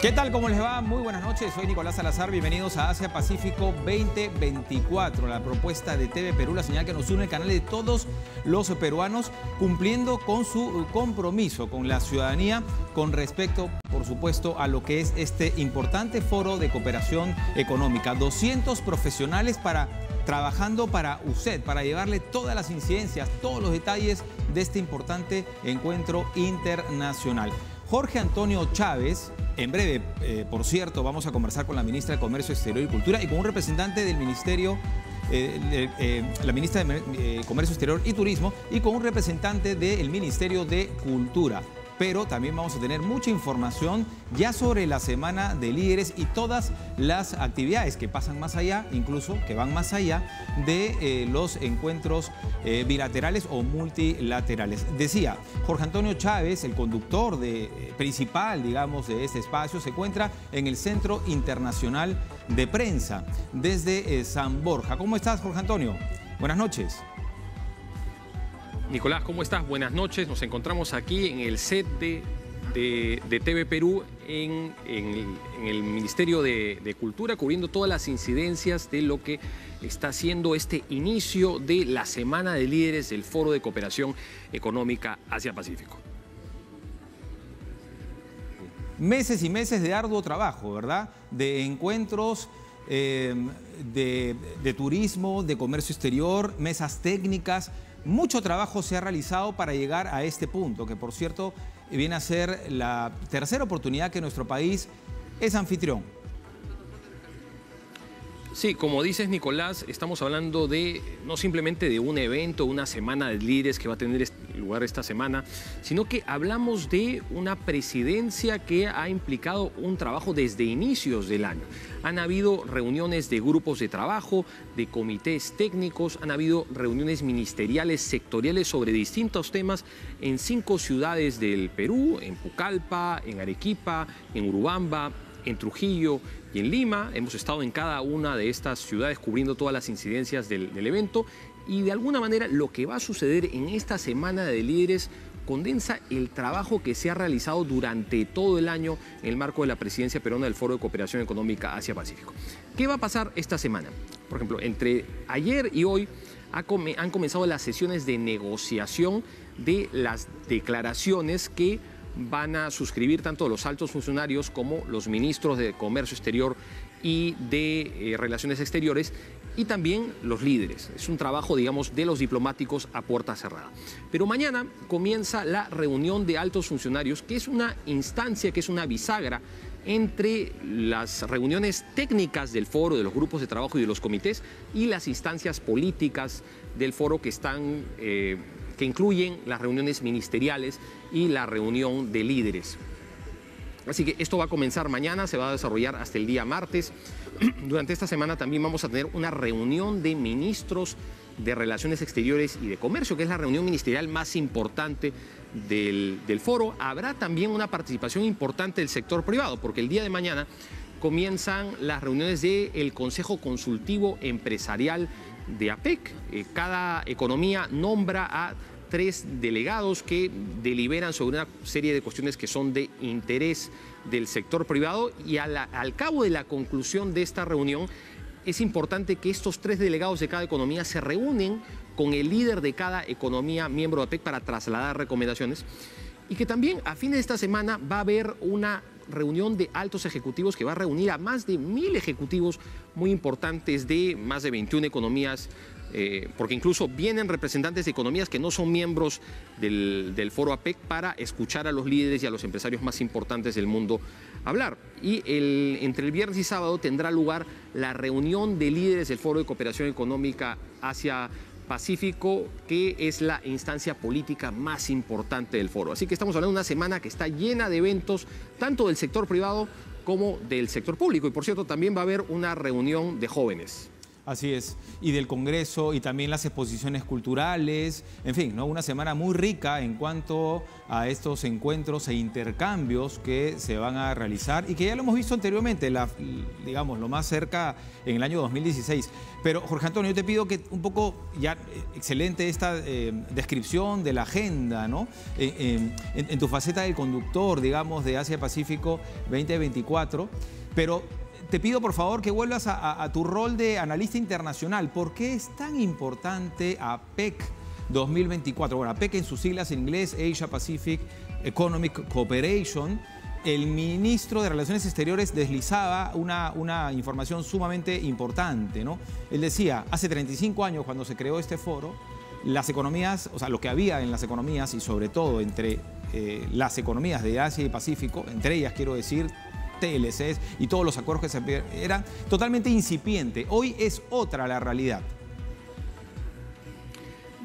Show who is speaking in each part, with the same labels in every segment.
Speaker 1: ¿Qué tal? ¿Cómo les va? Muy buenas noches. Soy Nicolás Salazar. Bienvenidos a Asia Pacífico 2024, la propuesta de TV Perú, la señal que nos une el canal de todos los peruanos, cumpliendo con su compromiso con la ciudadanía con respecto, por supuesto, a lo que es este importante foro de cooperación económica. 200 profesionales para trabajando para UCED, para llevarle todas las incidencias, todos los detalles de este importante encuentro internacional. Jorge Antonio Chávez, en breve, eh, por cierto, vamos a conversar con la ministra de Comercio Exterior y Cultura y con un representante del Ministerio, eh, eh, la ministra de Comercio Exterior y Turismo y con un representante del Ministerio de Cultura pero también vamos a tener mucha información ya sobre la Semana de Líderes y todas las actividades que pasan más allá, incluso que van más allá de eh, los encuentros eh, bilaterales o multilaterales. Decía, Jorge Antonio Chávez, el conductor de, eh, principal, digamos, de este espacio, se encuentra en el Centro Internacional de Prensa desde San Borja. ¿Cómo estás, Jorge Antonio? Buenas noches.
Speaker 2: Nicolás, ¿cómo estás? Buenas noches. Nos encontramos aquí en el set de, TV Perú en, el Ministerio de, Cultura, cubriendo todas las incidencias de lo que está haciendo este inicio de la Semana de Líderes del Foro de Cooperación Económica Asia-Pacífico.
Speaker 1: Meses y meses de arduo trabajo, ¿verdad? De encuentros eh, de turismo, de comercio exterior, mesas técnicas mucho trabajo se ha realizado para llegar a este punto, que por cierto viene a ser la tercera oportunidad que nuestro país es anfitrión.
Speaker 2: Sí, como dices Nicolás, estamos hablando de no simplemente de un evento, una semana de líderes que va a tener lugar esta semana, sino que hablamos de una presidencia que ha implicado un trabajo desde inicios del año. Han habido reuniones de grupos de trabajo, de comités técnicos, han habido reuniones ministeriales, sectoriales sobre distintos temas en cinco ciudades del Perú, en Pucallpa, en Arequipa, en Urubamba, en Trujillo y en Lima. Hemos estado en cada una de estas ciudades cubriendo todas las incidencias del, evento y de alguna manera lo que va a suceder en esta semana de líderes condensa el trabajo que se ha realizado durante todo el año en el marco de la presidencia peruana del Foro de Cooperación Económica Asia-Pacífico. ¿Qué va a pasar esta semana? Por ejemplo, entre ayer y hoy han comenzado las sesiones de negociación de las declaraciones que van a suscribir tanto los altos funcionarios como los ministros de Comercio Exterior y de eh, Relaciones Exteriores y también los líderes. Es un trabajo, digamos, de los diplomáticos a puerta cerrada. Pero mañana comienza la reunión de altos funcionarios, que es una instancia, que es una bisagra entre las reuniones técnicas del foro, de los grupos de trabajo y de los comités, y las instancias políticas del foro que están... Eh, que incluyen las reuniones ministeriales y la reunión de líderes. Así que esto va a comenzar mañana, se va a desarrollar hasta el día martes. Durante esta semana también vamos a tener una reunión de ministros de Relaciones Exteriores y de Comercio, que es la reunión ministerial más importante del, foro. Habrá también una participación importante del sector privado, porque el día de mañana comienzan las reuniones del Consejo Consultivo Empresarial de APEC. Eh, cada economía nombra a tres delegados que deliberan sobre una serie de cuestiones que son de interés del sector privado y al cabo de la conclusión de esta reunión es importante que estos tres delegados de cada economía se reúnen con el líder de cada economía miembro de APEC para trasladar recomendaciones y que también a fin de esta semana va a haber una reunión de altos ejecutivos que va a reunir a más de mil ejecutivos muy importantes de más de 21 economías, eh, porque incluso vienen representantes de economías que no son miembros del, foro APEC para escuchar a los líderes y a los empresarios más importantes del mundo hablar. Y entre el viernes y sábado tendrá lugar la reunión de líderes del Foro de Cooperación Económica hacia Pacífico, que es la instancia política más importante del foro. Así que estamos hablando de una semana que está llena de eventos, tanto del sector privado como del sector público. Y por cierto, también va a haber una reunión de jóvenes.
Speaker 1: Así es, y del Congreso y también las exposiciones culturales, en fin, ¿no? una semana muy rica en cuanto a estos encuentros e intercambios que se van a realizar y que ya lo hemos visto anteriormente, digamos, lo más cerca en el año 2016. Pero Jorge Antonio, yo te pido que un poco, ya eh, excelente esta eh, descripción de la agenda, ¿no? en, en tu faceta del conductor, digamos, de Asia Pacífico 2024, pero te pido por favor que vuelvas a, tu rol de analista internacional. ¿Por qué es tan importante APEC 2024? Bueno, APEC en sus siglas en inglés, Asia Pacific Economic Cooperation. El ministro de Relaciones Exteriores deslizaba una, información sumamente importante, ¿no? Él decía, hace 35 años cuando se creó este foro, las economías, o sea, lo que había en las economías y sobre todo entre eh, las economías de Asia y Pacífico, entre ellas quiero decir TLCs y todos los acuerdos que se eran totalmente incipiente. Hoy es otra la realidad.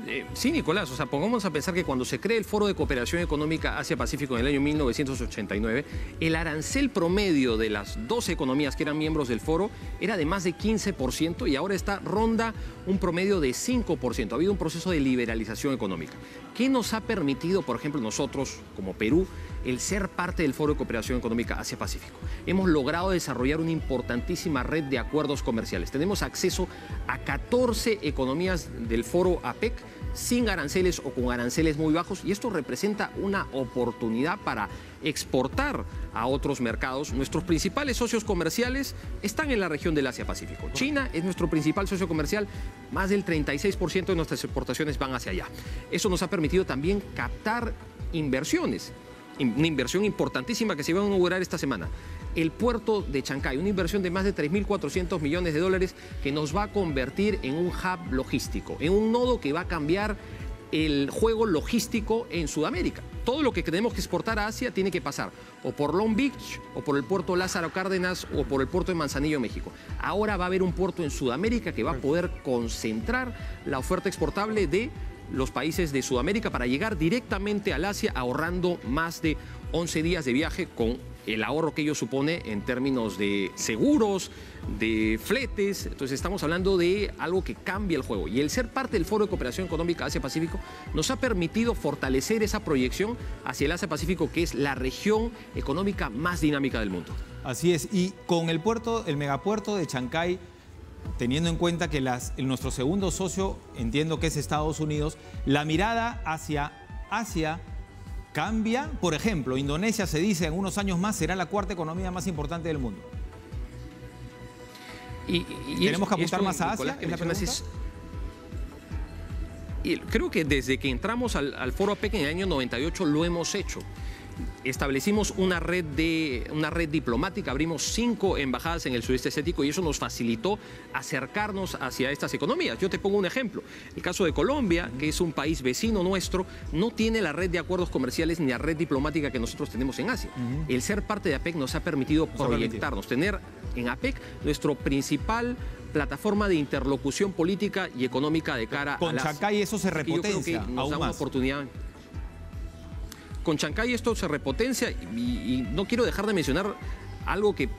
Speaker 2: Eh, sí, Nicolás, o sea, pongamos a pensar que cuando se cree el Foro de Cooperación Económica Asia-Pacífico en el año 1989, el arancel promedio de las dos economías que eran miembros del foro era de más de 15% y ahora está ronda un promedio de 5%. Ha habido un proceso de liberalización económica. ¿Qué nos ha permitido, por ejemplo, nosotros como Perú, el ser parte del Foro de Cooperación Económica Asia-Pacífico? Hemos logrado desarrollar una importantísima red de acuerdos comerciales. Tenemos acceso a 14 economías del Foro APEC sin aranceles o con aranceles muy bajos y esto representa una oportunidad para exportar a otros mercados. Nuestros principales socios comerciales están en la región del Asia-Pacífico. China es nuestro principal socio comercial, más del 36% de nuestras exportaciones van hacia allá. Eso nos ha permitido también captar inversiones, una inversión importantísima que se va a inaugurar esta semana el puerto de Chancay, una inversión de más de 3.400 millones de dólares que nos va a convertir en un hub logístico, en un nodo que va a cambiar el juego logístico en Sudamérica. Todo lo que tenemos que exportar a Asia tiene que pasar o por Long Beach, o por el puerto Lázaro Cárdenas, o por el puerto de Manzanillo, México. Ahora va a haber un puerto en Sudamérica que va a poder concentrar la oferta exportable de los países de Sudamérica para llegar directamente al Asia ahorrando más de 11 días de viaje con el ahorro que ello supone en términos de seguros, de fletes. Entonces estamos hablando de algo que cambia el juego. Y el ser parte del Foro de Cooperación Económica Asia-Pacífico nos ha permitido fortalecer esa proyección hacia el Asia-Pacífico, que es la región económica más dinámica del mundo.
Speaker 1: Así es. Y con el puerto, el megapuerto de Chancay, teniendo en cuenta que las, nuestro segundo socio, entiendo que es Estados Unidos, la mirada hacia Asia cambia. Por ejemplo, Indonesia se dice en unos años más será la cuarta economía más importante del mundo. Y, ¿Tenemos que apuntar más a Asia?
Speaker 2: creo que desde que entramos al, al foro APEC en el año 98 lo hemos hecho establecimos una red, de, una red diplomática, abrimos cinco embajadas en el sudeste asiático y eso nos facilitó acercarnos hacia estas economías. Yo te pongo un ejemplo. El caso de Colombia, que es un país vecino nuestro, no tiene la red de acuerdos comerciales ni la red diplomática que nosotros tenemos en Asia. El ser parte de APEC nos ha permitido proyectarnos, tener en APEC nuestro principal plataforma de interlocución política y económica de cara
Speaker 1: Con
Speaker 2: a
Speaker 1: Con eso se repotencia
Speaker 2: que nos da una oportunidad con Chancay esto se repotencia y, no quiero dejar de mencionar algo que,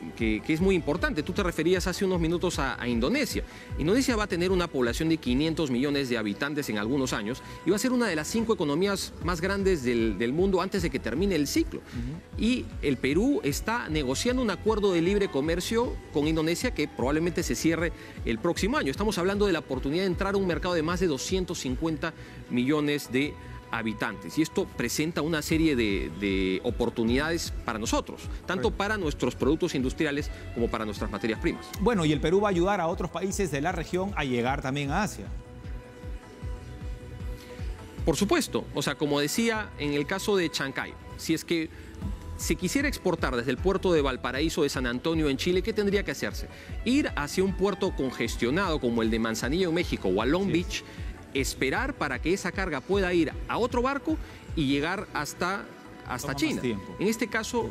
Speaker 2: es muy importante. Tú te referías hace unos minutos a, Indonesia. Indonesia va a tener una población de 500 millones de habitantes en algunos años y va a ser una de las cinco economías más grandes del, mundo antes de que termine el ciclo. Y el Perú está negociando un acuerdo de libre comercio con Indonesia que probablemente se cierre el próximo año. Estamos hablando de la oportunidad de entrar a un mercado de más de 250 millones de habitantes. Y esto presenta una serie de, oportunidades para nosotros, tanto para nuestros productos industriales como para nuestras materias primas.
Speaker 1: Bueno, y el Perú va a ayudar a otros países de la región a llegar también a Asia.
Speaker 2: Por supuesto, o sea, como decía en el caso de Chancay, si es que se quisiera exportar desde el puerto de Valparaíso de San Antonio en Chile, ¿qué tendría que hacerse? Ir hacia un puerto congestionado como el de Manzanillo en México o a Long Beach esperar para que esa carga pueda ir a otro barco y llegar hasta, hasta China. En este caso,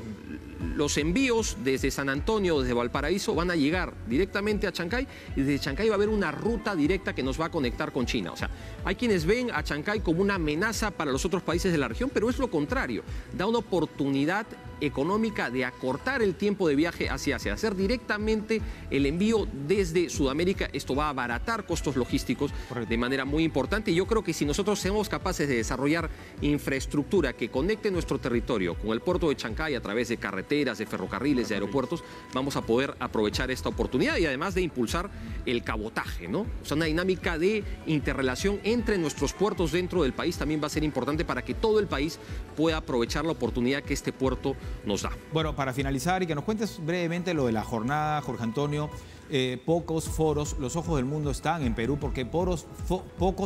Speaker 2: los envíos desde San Antonio, desde Valparaíso, van a llegar directamente a Chancay y desde Chancay va a haber una ruta directa que nos va a conectar con China. O sea, hay quienes ven a Chancay como una amenaza para los otros países de la región, pero es lo contrario. Da una oportunidad económica de acortar el tiempo de viaje hacia Asia, hacer directamente el envío desde Sudamérica. Esto va a abaratar costos logísticos de manera muy importante. Y yo creo que si nosotros somos capaces de desarrollar infraestructura que conecte nuestro territorio con el puerto de Chancay a través de carreteras, de ferrocarriles, de aeropuertos, vamos a poder aprovechar esta oportunidad y además de impulsar el cabotaje, ¿no? O sea, una dinámica de interrelación entre nuestros puertos dentro del país también va a ser importante para que todo el país pueda aprovechar la oportunidad que este puerto nos da.
Speaker 1: Bueno, para finalizar y que nos cuentes brevemente lo de la jornada, Jorge Antonio, eh, pocos foros, los ojos del mundo están en Perú porque pocos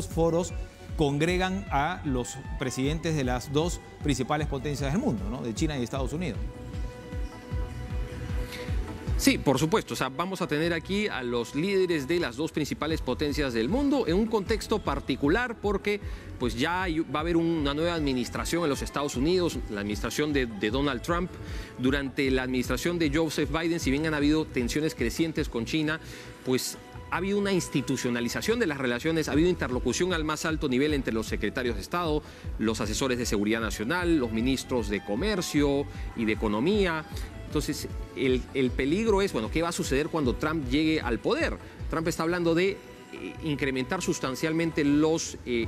Speaker 1: foros congregan a los presidentes de las dos principales potencias del mundo, ¿no? de China y Estados Unidos.
Speaker 2: Sí, por supuesto. O sea, vamos a tener aquí a los líderes de las dos principales potencias del mundo en un contexto particular porque pues ya va a haber una nueva administración en los Estados Unidos, la administración de, de, Donald Trump. Durante la administración de Joseph Biden, si bien han habido tensiones crecientes con China, pues ha habido una institucionalización de las relaciones, ha habido interlocución al más alto nivel entre los secretarios de Estado, los asesores de seguridad nacional, los ministros de comercio y de economía. Entonces, el, peligro es, bueno, ¿qué va a suceder cuando Trump llegue al poder? Trump está hablando de eh, incrementar sustancialmente los eh,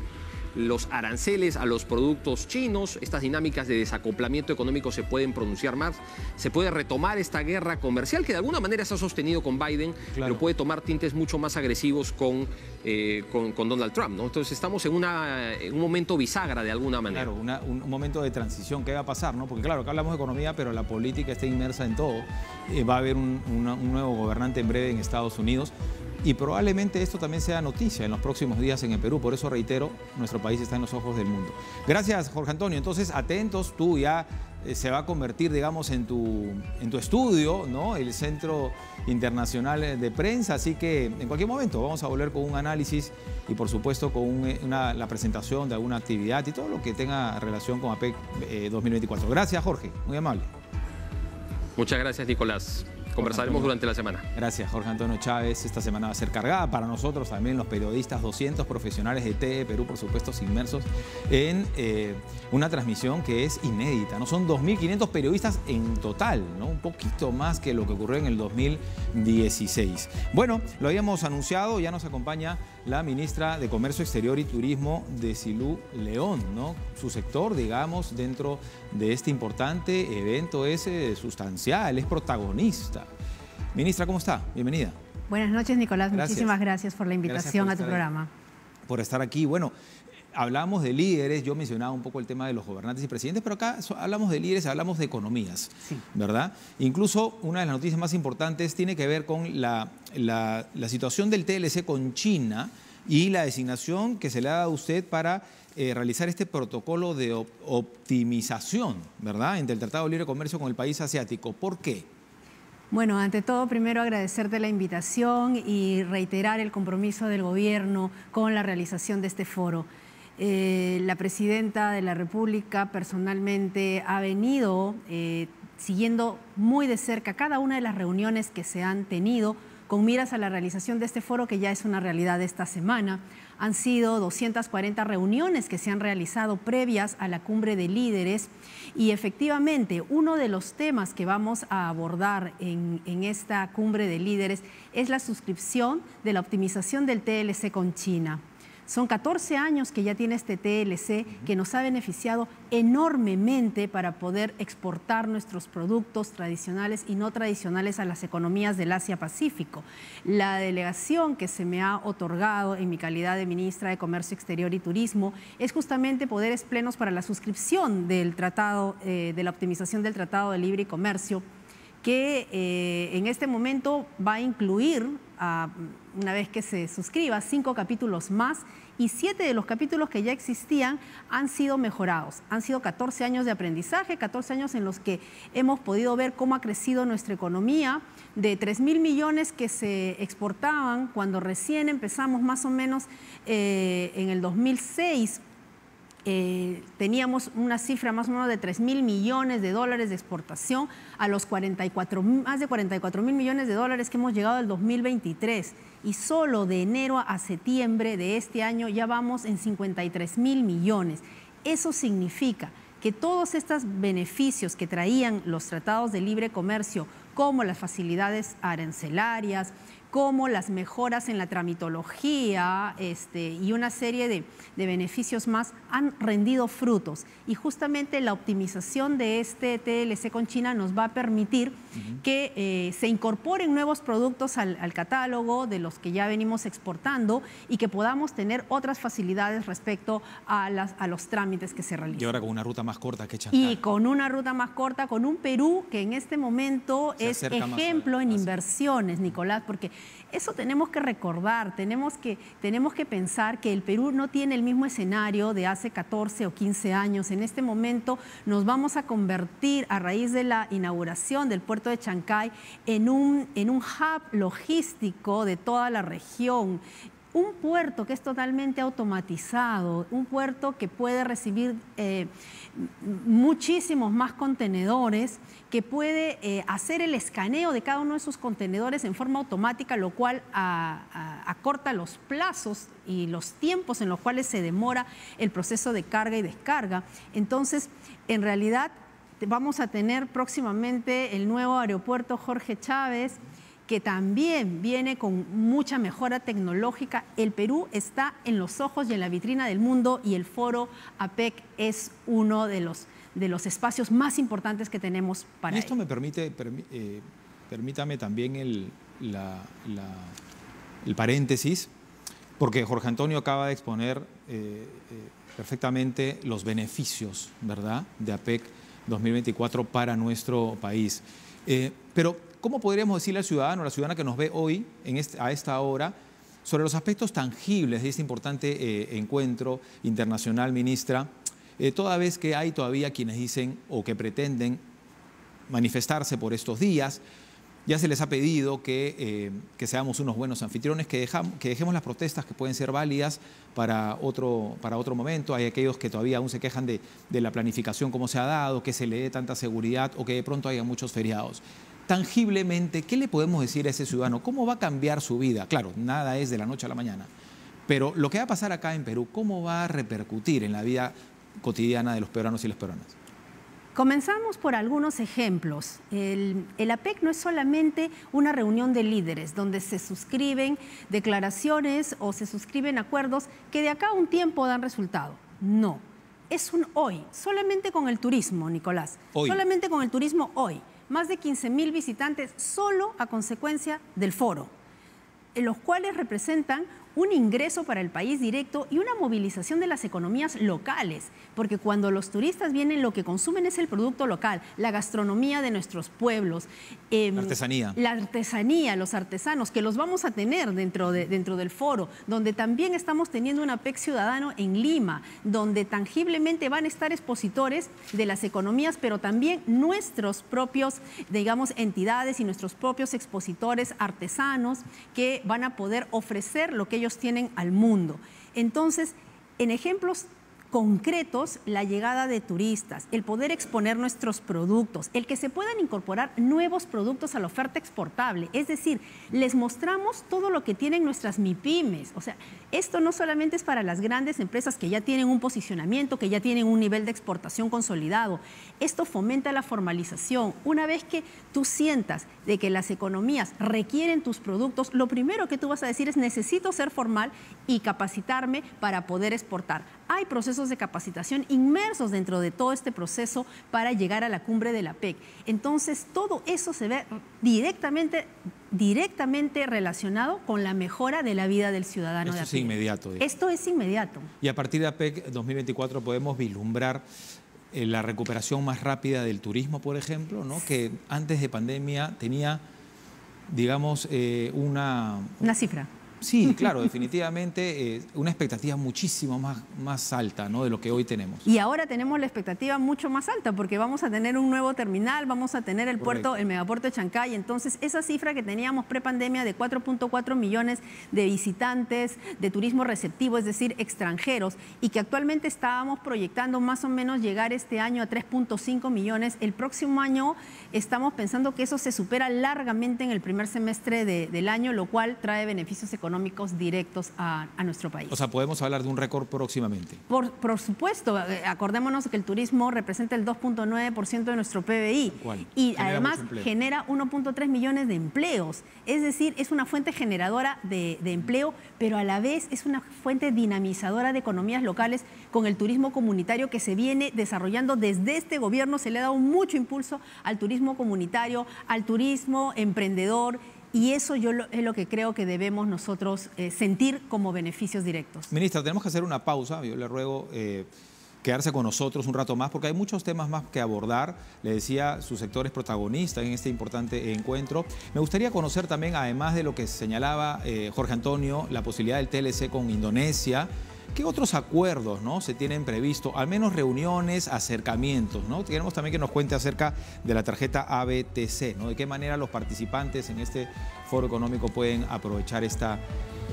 Speaker 2: los aranceles a los productos chinos, estas dinámicas de desacoplamiento económico se pueden pronunciar más, se puede retomar esta guerra comercial que de alguna manera se ha sostenido con Biden, pero puede tomar tintes mucho más agresivos con, eh, con, Donald Trump. ¿no? Entonces estamos en, una, un momento bisagra de alguna manera.
Speaker 1: Claro, un momento de transición. ¿Qué va a pasar? No? Porque claro, acá hablamos de economía, pero la política está inmersa en todo. Eh, va a haber un, un nuevo gobernante en breve en Estados Unidos. Y probablemente esto también sea noticia en los próximos días en el Perú. Por eso reitero, nuestro país está en los ojos del mundo. Gracias, Jorge Antonio. Entonces, atentos, tú ya se va a convertir, digamos, en tu, en tu estudio, ¿no? El Centro Internacional de Prensa. Así que en cualquier momento vamos a volver con un análisis y, por supuesto, con eh, la presentación de alguna actividad y todo lo que tenga relación con APEC 2024. Eh, gracias, Jorge. Muy amable.
Speaker 2: Muchas gracias, Nicolás. Conversaremos durante la semana.
Speaker 1: Gracias, Jorge Antonio Chávez. Esta semana va a ser cargada para nosotros también, los periodistas, 200 profesionales de TE Perú, por supuesto, inmersos en eh, una transmisión que es inédita. ¿no? Son 2.500 periodistas en total, ¿no? un poquito más que lo que ocurrió en el 2016. Bueno, lo habíamos anunciado, ya nos acompaña la ministra de Comercio Exterior y Turismo de Silú León. ¿no? Su sector, digamos, dentro de este importante evento es eh, sustancial, es protagonista. Ministra, ¿cómo está? Bienvenida.
Speaker 3: Buenas noches, Nicolás. Muchísimas gracias por la invitación a tu programa.
Speaker 1: Por estar aquí. Bueno, hablamos de líderes, yo mencionaba un poco el tema de los gobernantes y presidentes, pero acá hablamos de líderes, hablamos de economías, ¿verdad? Incluso una de las noticias más importantes tiene que ver con la, la, situación del TLC con China y la designación que se le ha dado a usted para eh, realizar este protocolo de optimización, ¿verdad?, entre el Tratado de Libre Comercio con el país asiático. ¿Por qué?
Speaker 3: Bueno, ante todo, primero agradecerte la invitación y reiterar el compromiso del gobierno con la realización de este foro. Eh, la presidenta de la República personalmente ha venido eh, siguiendo muy de cerca cada una de las reuniones que se han tenido con miras a la realización de este foro que ya es una realidad esta semana. Han sido 240 reuniones que se han realizado previas a la cumbre de líderes y efectivamente uno de los temas que vamos a abordar en, en esta cumbre de líderes es la suscripción de la optimización del TLC con China. Son 14 años que ya tiene este TLC que nos ha beneficiado enormemente para poder exportar nuestros productos tradicionales y no tradicionales a las economías del Asia-Pacífico. La delegación que se me ha otorgado en mi calidad de ministra de Comercio Exterior y Turismo es justamente poderes plenos para la suscripción del tratado, eh, de la optimización del Tratado de Libre Comercio que eh, en este momento va a incluir, una vez que se suscriba, cinco capítulos más y siete de los capítulos que ya existían han sido mejorados. Han sido 14 años de aprendizaje, 14 años en los que hemos podido ver cómo ha crecido nuestra economía de 3 mil millones que se exportaban cuando recién empezamos más o menos eh, en el 2006 eh, teníamos una cifra más o menos de 3 mil millones de dólares de exportación a los 44, más de 44 mil millones de dólares que hemos llegado al 2023. Y solo de enero a septiembre de este año ya vamos en 53 mil millones. Eso significa que todos estos beneficios que traían los tratados de libre comercio, como las facilidades arancelarias, como las mejoras en la tramitología este, y una serie de, beneficios más han rendido frutos. Y justamente la optimización de este TLC con China nos va a permitir que eh, se incorporen nuevos productos al, catálogo de los que ya venimos exportando y que podamos tener otras facilidades respecto a, las, a los trámites que se realizan.
Speaker 1: Y ahora con una ruta más corta que Chancay.
Speaker 3: Y con una ruta más corta, con un Perú que en este momento es ejemplo en inversiones, Nicolás, porque eso tenemos que recordar, tenemos que, tenemos que pensar que el Perú no tiene el mismo escenario de hace 14 o 15 años. En este momento nos vamos a convertir a raíz de la inauguración del puerto de Chancay en un, en un hub logístico de toda la región un puerto que es totalmente automatizado, un puerto que puede recibir eh, muchísimos más contenedores, que puede eh, hacer el escaneo de cada uno de sus contenedores en forma automática, lo cual acorta los plazos y los tiempos en los cuales se demora el proceso de carga y descarga. Entonces, en realidad, vamos a tener próximamente el nuevo aeropuerto Jorge Chávez, que también viene con mucha mejora tecnológica. El Perú está en los ojos y en la vitrina del mundo y el foro APEC es uno de los, de los espacios más importantes que tenemos para
Speaker 1: Y esto me permite, eh, permítame también el, el paréntesis, porque Jorge Antonio acaba de exponer eh, eh, perfectamente los beneficios, ¿verdad?, de APEC 2024 para nuestro país. pero ¿Cómo podríamos decirle al ciudadano, a la ciudadana que nos ve hoy, a esta hora, sobre los aspectos tangibles de este importante eh, encuentro internacional, ministra, eh, toda vez que hay todavía quienes dicen o que pretenden manifestarse por estos días, ya se les ha pedido que, eh, seamos unos buenos anfitriones, que, dejemos las protestas que pueden ser válidas para otro, momento. Hay aquellos que todavía aún se quejan de, de la planificación como se ha dado, que se le dé tanta seguridad o que de pronto haya muchos feriados tangiblemente, ¿qué le podemos decir a ese ciudadano? ¿Cómo va a cambiar su vida? Claro, nada es de la noche a la mañana, pero lo que va a pasar acá en Perú, ¿cómo va a repercutir en la vida cotidiana de los peruanos y las peruanas?
Speaker 3: Comenzamos por algunos ejemplos. El, el, APEC no es solamente una reunión de líderes donde se suscriben declaraciones o se suscriben acuerdos que de acá a un tiempo dan resultado. No, es un hoy, solamente con el turismo, Nicolás. Solamente con el turismo hoy más de 15 mil visitantes solo a consecuencia del foro, en los cuales representan un ingreso para el país directo y una movilización de las economías locales, porque cuando los turistas vienen lo que consumen es el producto local, la gastronomía de nuestros pueblos,
Speaker 1: em, la artesanía.
Speaker 3: La artesanía, los artesanos, que los vamos a tener dentro, de, dentro del foro, donde también estamos teniendo un APEC ciudadano en Lima, donde tangiblemente van a estar expositores de las economías, pero también nuestros propios, digamos, entidades y nuestros propios expositores artesanos que van a poder ofrecer lo que ellos tienen al mundo. Entonces, en ejemplos concretos la llegada de turistas, el poder exponer nuestros productos, el que se puedan incorporar nuevos productos a la oferta exportable. Es decir, les mostramos todo lo que tienen nuestras MIPIMES. O sea, esto no solamente es para las grandes empresas que ya tienen un posicionamiento, que ya tienen un nivel de exportación consolidado. Esto fomenta la formalización. Una vez que tú sientas de que las economías requieren tus productos, lo primero que tú vas a decir es necesito ser formal y capacitarme para poder exportar. Hay procesos de capacitación inmersos dentro de todo este proceso para llegar a la cumbre de la PEC. Entonces, todo eso se ve directamente directamente relacionado con la mejora de la vida del ciudadano.
Speaker 1: Esto es inmediato.
Speaker 3: Esto es inmediato.
Speaker 1: Y a partir de APEC 2024 podemos vislumbrar eh, la recuperación más rápida del turismo, por ejemplo, ¿no? que antes de pandemia tenía, digamos, eh, una...
Speaker 3: Una cifra.
Speaker 1: Sí, claro, definitivamente eh, una expectativa muchísimo más, más alta ¿no? de lo que hoy tenemos.
Speaker 3: Y ahora tenemos la expectativa mucho más alta porque vamos a tener un nuevo terminal, vamos a tener el puerto, el megapuerto de Chancay. Entonces, esa cifra que teníamos prepandemia de 4.4 millones de visitantes de turismo receptivo, es decir, extranjeros, y que actualmente estábamos proyectando más o menos llegar este año a 3.5 millones, el próximo año estamos pensando que eso se supera largamente en el primer semestre del año, lo cual trae beneficios económicos económicos directos a, nuestro país.
Speaker 1: O sea, podemos hablar de un récord próximamente.
Speaker 3: Por, por supuesto, eh, acordémonos que el turismo representa el 2.9% de nuestro PBI y además genera 1.3 millones de empleos. Es decir, es una fuente generadora de, de empleo, pero a la vez es una fuente dinamizadora de economías locales con el turismo comunitario que se viene desarrollando desde este gobierno. Se le ha dado mucho impulso al turismo comunitario, al turismo emprendedor y eso yo es lo que creo que debemos nosotros eh, sentir como beneficios directos.
Speaker 1: Ministra, tenemos que hacer una pausa. Yo le ruego eh, quedarse con nosotros un rato más porque hay muchos temas más que abordar. Le decía, su sector es protagonista en este importante encuentro. Me gustaría conocer también, además de lo que señalaba eh, Jorge Antonio, la posibilidad del TLC con Indonesia. ¿Qué otros acuerdos ¿no? se tienen previsto? Al menos reuniones, acercamientos. ¿no? Queremos también que nos cuente acerca de la tarjeta ABTC, ¿no? de qué manera los participantes en este foro económico pueden aprovechar esta,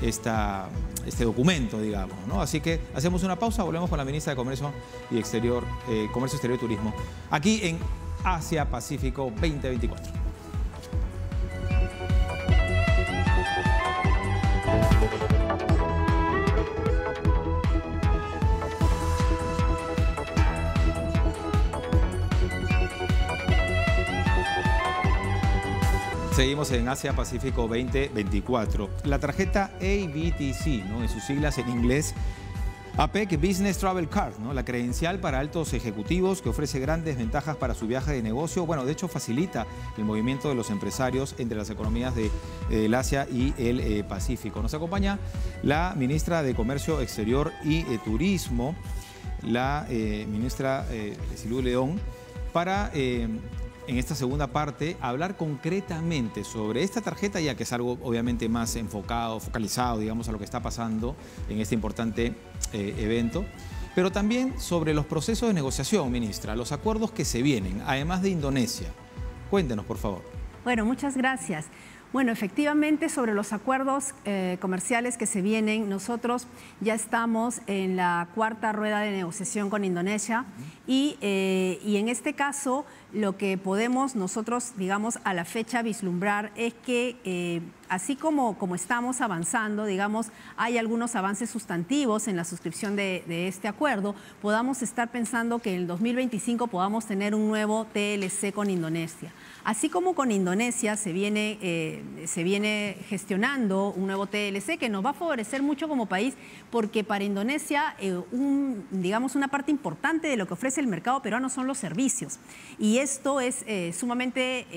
Speaker 1: esta, este documento, digamos. ¿no? Así que hacemos una pausa, volvemos con la ministra de Comercio y Exterior, eh, Comercio Exterior y Turismo, aquí en Asia Pacífico 2024. Seguimos en Asia Pacífico 2024. La tarjeta ABTC, ¿no? en sus siglas en inglés, APEC Business Travel Card, ¿no? la credencial para altos ejecutivos que ofrece grandes ventajas para su viaje de negocio. Bueno, de hecho facilita el movimiento de los empresarios entre las economías del Asia y el eh, Pacífico. Nos acompaña la ministra de Comercio Exterior y eh, Turismo, la eh, ministra Silú León, para en esta segunda parte hablar concretamente sobre esta tarjeta, ya que es algo obviamente más enfocado, focalizado, digamos, a lo que está pasando en este importante eh, evento, pero también sobre los procesos de negociación, ministra, los acuerdos que se vienen, además de Indonesia. Cuéntenos, por favor.
Speaker 3: Bueno, muchas gracias. Bueno, efectivamente, sobre los acuerdos eh, comerciales que se vienen, nosotros ya estamos en la cuarta rueda de negociación con Indonesia y, eh, y, en este caso lo que podemos nosotros, digamos, a la fecha vislumbrar es que eh, así como, como estamos avanzando, digamos, hay algunos avances sustantivos en la suscripción de, de, este acuerdo, podamos estar pensando que en el 2025 podamos tener un nuevo TLC con Indonesia. Así como con Indonesia se viene, eh, se viene gestionando un nuevo TLC que nos va a favorecer mucho como país, porque para Indonesia, eh, un, digamos, una parte importante de lo que ofrece el mercado peruano son los servicios. Y esto es eh, sumamente,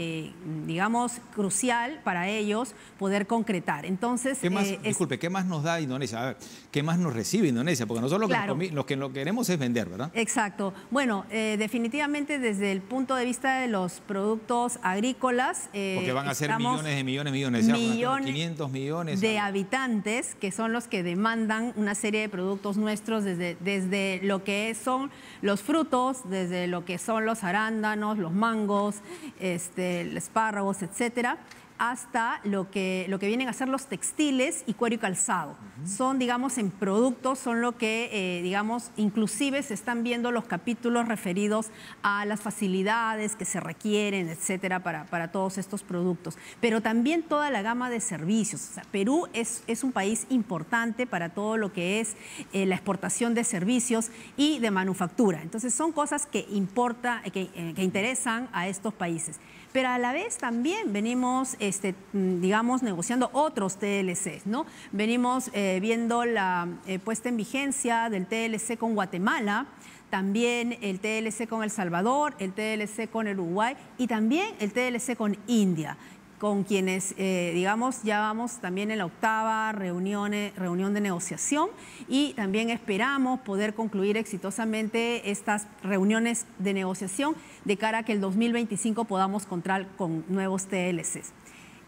Speaker 3: digamos, crucial para ellos poder concretar. Entonces,
Speaker 1: ¿Qué más, disculpe, ¿qué más nos da Indonesia? A ver, ¿qué más nos recibe Indonesia? Porque nosotros lo, que, lo que lo queremos es vender, ¿verdad?
Speaker 3: Exacto. Bueno, definitivamente desde el punto de vista de los productos agrícolas.
Speaker 1: Eh, Porque van a ser millones de millones, millones,
Speaker 3: millones 500 millones de habitantes que son los que demandan una serie de productos nuestros desde, desde lo que son los frutos, desde lo que son los arándanos, los mangos, este, espárragos, etcétera hasta lo que, lo que vienen a ser los textiles y cuero y calzado. Son, digamos, en productos, son lo que, eh, digamos, inclusive se están viendo los capítulos referidos a las facilidades que se requieren, etcétera, para, para todos estos productos. Pero también toda la gama de servicios. O sea, Perú es, es un país importante para todo lo que es eh, la exportación de servicios y de manufactura. Entonces, son cosas que, importa, que, eh, que interesan a estos países pero a la vez también venimos, este, mm, digamos, negociando otros TLCs, ¿no? Venimos eh, viendo la eh, puesta en vigencia del TLC con Guatemala, también el TLC con El Salvador, el TLC con Uruguay y también el TLC con India con quienes, eh, digamos, ya vamos también en la octava reunión, reunión de negociación y también esperamos poder concluir exitosamente estas reuniones de negociación de cara a que el 2025 podamos contar con nuevos TLCs.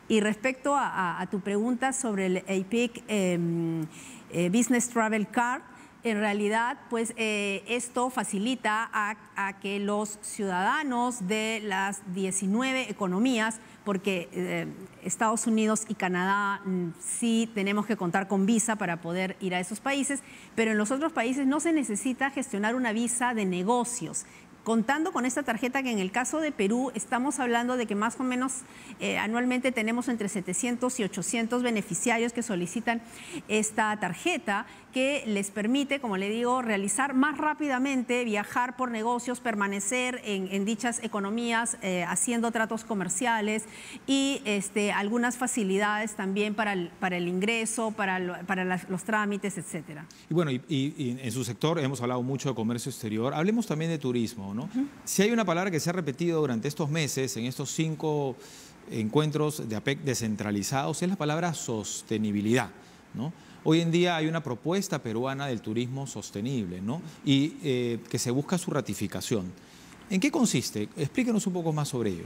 Speaker 3: Y respecto a, tu pregunta sobre el APIC em, eh, Business Travel Card, en realidad, pues eh, esto facilita a, que los ciudadanos de las 19 economías, porque eh, Estados Unidos y Canadá mm, sí tenemos que contar con visa para poder ir a esos países, pero en los otros países no se necesita gestionar una visa de negocios contando con esta tarjeta que en el caso de Perú estamos hablando de que más o menos eh, anualmente tenemos entre 700 y 800 beneficiarios que solicitan esta tarjeta que les permite, como le digo, realizar más rápidamente, viajar por negocios, permanecer en, dichas economías eh, haciendo tratos comerciales y este, algunas facilidades también para el, para el ingreso, para, para los trámites, etcétera.
Speaker 1: Y bueno, y en su sector hemos hablado mucho de comercio exterior, hablemos también de turismo. Si hay una palabra que se ha repetido durante estos meses, en estos cinco encuentros de APEC descentralizados, es la palabra sostenibilidad. Hoy en día hay una propuesta peruana del turismo sostenible y eh, que se busca su ratificación. ¿En qué consiste? Explíquenos un poco más sobre ello.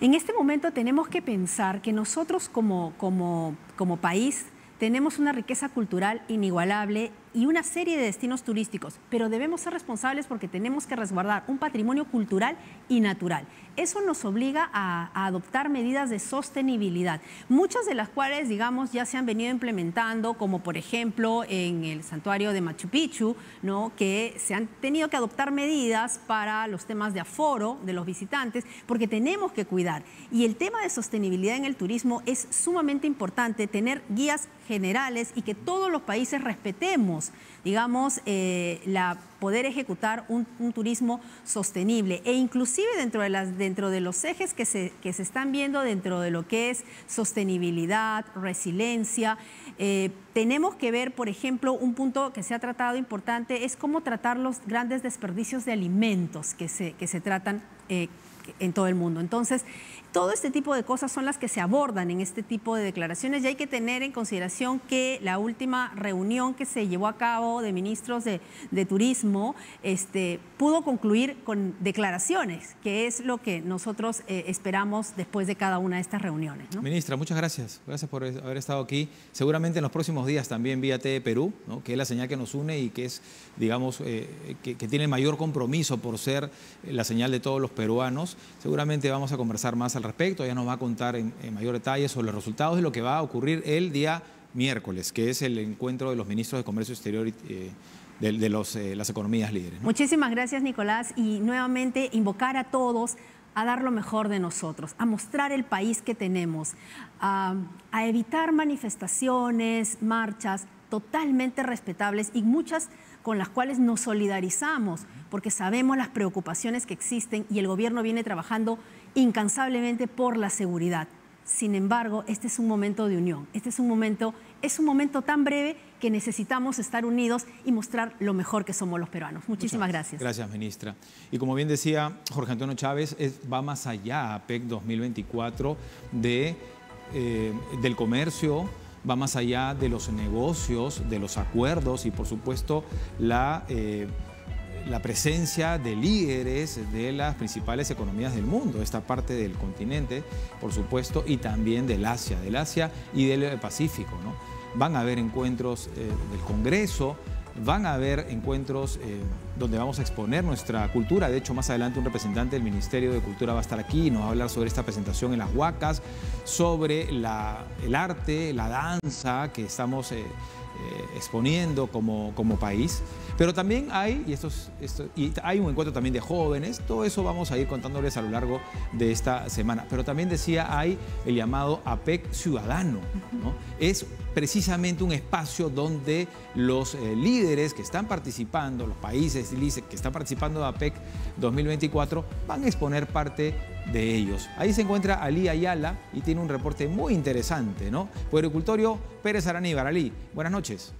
Speaker 3: En este momento tenemos que pensar que nosotros como, como, como país tenemos una riqueza cultural inigualable y una serie de destinos turísticos, pero debemos ser responsables porque tenemos que resguardar un patrimonio cultural y natural. Eso nos obliga a, adoptar medidas de sostenibilidad, muchas de las cuales, digamos, ya se han venido implementando, como por ejemplo en el santuario de Machu Picchu, ¿no? que se han tenido que adoptar medidas para los temas de aforo de los visitantes, porque tenemos que cuidar. Y el tema de sostenibilidad en el turismo es sumamente importante, tener guías generales y que todos los países respetemos digamos, eh, la, poder ejecutar un, turismo sostenible e inclusive dentro de, las, dentro de los ejes que se, que se están viendo dentro de lo que es sostenibilidad, resiliencia, eh, tenemos que ver, por ejemplo, un punto que se ha tratado importante es cómo tratar los grandes desperdicios de alimentos que se, que se tratan eh, en todo el mundo. Entonces, todo este tipo de cosas son las que se abordan en este tipo de declaraciones y hay que tener en consideración que la última reunión que se llevó a cabo de ministros de, turismo este, pudo concluir con declaraciones, que es lo que nosotros eh, esperamos después de cada una de estas reuniones.
Speaker 1: Ministra, muchas gracias. Gracias por haber estado aquí. Seguramente en los próximos días también vía TV Perú, que es la señal que nos une y que es, digamos, eh, que, que tiene mayor compromiso por ser la señal de todos los peruanos. Seguramente vamos a conversar más al respecto. ya nos va a contar en, mayor detalle sobre los resultados de lo que va a ocurrir el día miércoles, que es el encuentro de los ministros de Comercio Exterior eh, de, los, eh, las economías líderes.
Speaker 3: Muchísimas gracias, Nicolás. Y nuevamente invocar a todos a dar lo mejor de nosotros, a mostrar el país que tenemos, a, a evitar manifestaciones, marchas totalmente respetables y muchas con las cuales nos solidarizamos, porque sabemos las preocupaciones que existen y el gobierno viene trabajando incansablemente por la seguridad. Sin embargo, este es un momento de unión, este es un momento, es un momento tan breve que necesitamos estar unidos y mostrar lo mejor que somos los peruanos. Muchísimas gracias.
Speaker 1: Gracias, ministra. Y como bien decía Jorge Antonio Chávez, va más allá PEC 2024 de, eh, del comercio, va más allá de los negocios, de los acuerdos y por supuesto la... Eh, la presencia de líderes de las principales economías del mundo, esta parte del continente, por supuesto, y también del Asia, del Asia y del Pacífico. ¿no? Van a haber encuentros eh, del Congreso, van a haber encuentros eh, donde vamos a exponer nuestra cultura. De hecho, más adelante un representante del Ministerio de Cultura va a estar aquí y nos va a hablar sobre esta presentación en las Huacas, sobre la, el arte, la danza que estamos eh, exponiendo como, como país. Pero también hay, y, esto, esto, y hay un encuentro también de jóvenes, todo eso vamos a ir contándoles a lo largo de esta semana. Pero también decía, hay el llamado APEC Ciudadano. ¿no? Es precisamente un espacio donde los eh, líderes que están participando, los países que están participando de APEC 2024, van a exponer parte de ellos. Ahí se encuentra Ali Ayala y tiene un reporte muy interesante, ¿no? Puericultorio Pérez Araníbar. Ali, buenas noches.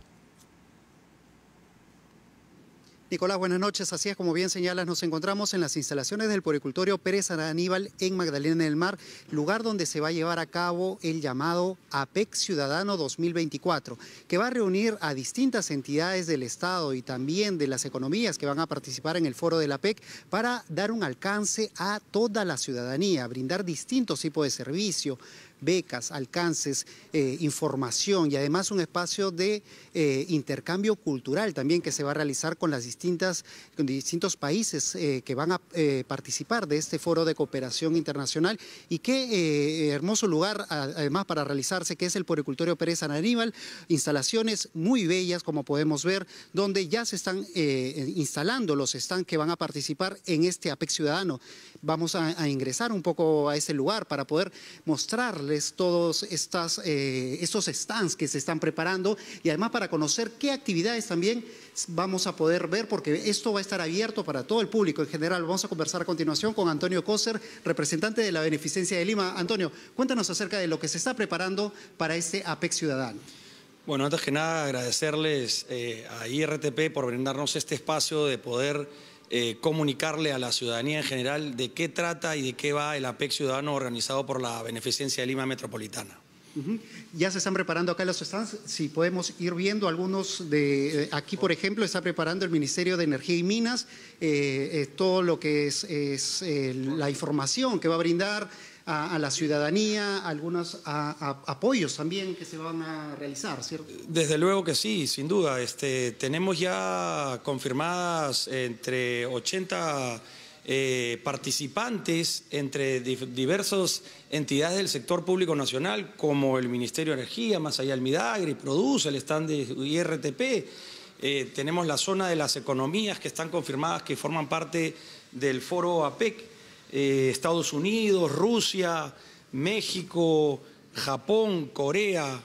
Speaker 4: Nicolás, buenas noches. Así es como bien señalas, nos encontramos en las instalaciones del Poricultorio Pérez Aníbal en Magdalena del Mar, lugar donde se va a llevar a cabo el llamado APEC Ciudadano 2024, que va a reunir a distintas entidades del Estado y también de las economías que van a participar en el foro del APEC para dar un alcance a toda la ciudadanía, brindar distintos tipos de servicio, becas, alcances, eh, información y además un espacio de eh, intercambio cultural también que se va a realizar con las distintas, con distintos países eh, que van a participar de este foro de cooperación internacional y qué hermoso lugar además para realizarse que es el Poricultorio Pérez San Aníbal, instalaciones muy bellas como podemos ver, donde ya se están instalando los stands que van a participar en este APEC Ciudadano. Vamos a, ingresar un poco a ese lugar para poder todos eh, estos stands que se están preparando y además para conocer qué actividades también vamos a poder ver porque esto va a estar abierto para todo el público en general. Vamos a conversar a continuación con Antonio Coser, representante de la Beneficencia de Lima. Antonio, cuéntanos acerca de lo que se está preparando para este APEC Ciudadano.
Speaker 5: Bueno, antes que nada agradecerles eh, a IRTP por brindarnos este espacio de poder eh, comunicarle a la ciudadanía en general de qué trata y de qué va el APEC Ciudadano organizado por la Beneficencia de Lima Metropolitana.
Speaker 4: Ya se están preparando acá los stands. Si podemos ir viendo algunos de eh, aquí, por ejemplo, está preparando el Ministerio de Energía y Minas eh, todo lo que es, la información que va a brindar a, la ciudadanía, algunos apoyos también que se van a realizar, ¿cierto?
Speaker 5: Desde luego que sí, sin duda. Este, tenemos ya confirmadas entre 80 eh, participantes entre diversas entidades del sector público nacional, como el Ministerio de Energía, más allá del Midagri, Produce, el stand de IRTP. Eh, tenemos la zona de las economías que están confirmadas, que forman parte del foro APEC. Eh, Estados Unidos, Rusia, México, Japón, Corea